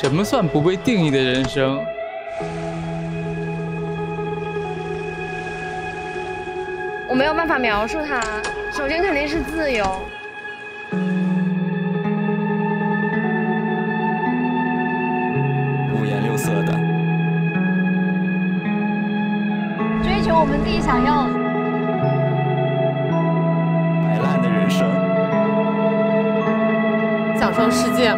什么算不被定义的人生？我没有办法描述它。首先肯定是自由，五颜六色的，追求我们自己想要的。摆烂的人生，享受世界。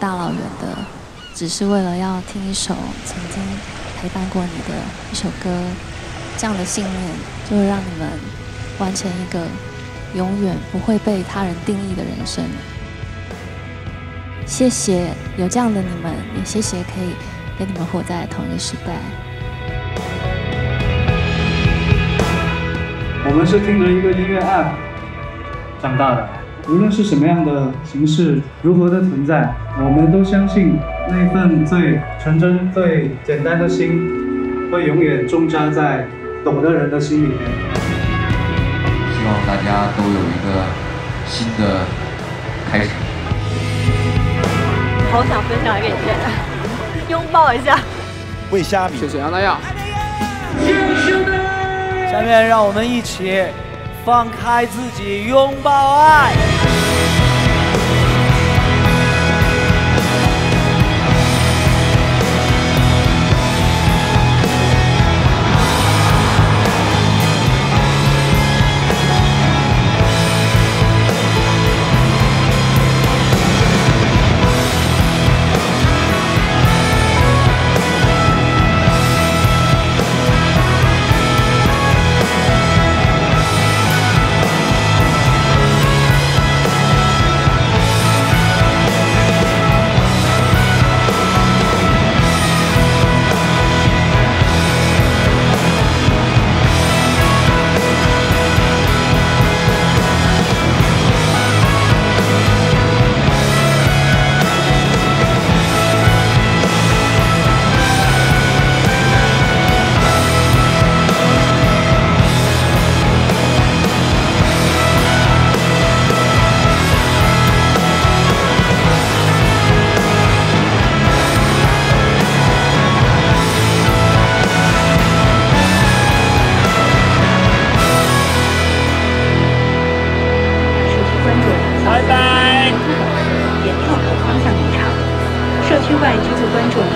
大老远的，只是为了要听一首曾经陪伴过你的一首歌，这样的信念就会让你们完成一个永远不会被他人定义的人生。谢谢有这样的你们，也谢谢可以跟你们活在同一个时代。我们是听着一个音乐 App 长大的，无论是什么样的形式，如何的存在，我们都相信那份最纯真、最简单的心，会永远种扎在懂的人的心里面。希望大家都有一个新的开始。好想分享给你，拥抱一下。喂虾米，谢谢阿那亚。下面让我们一起放开自己，拥抱爱。来，继续关注。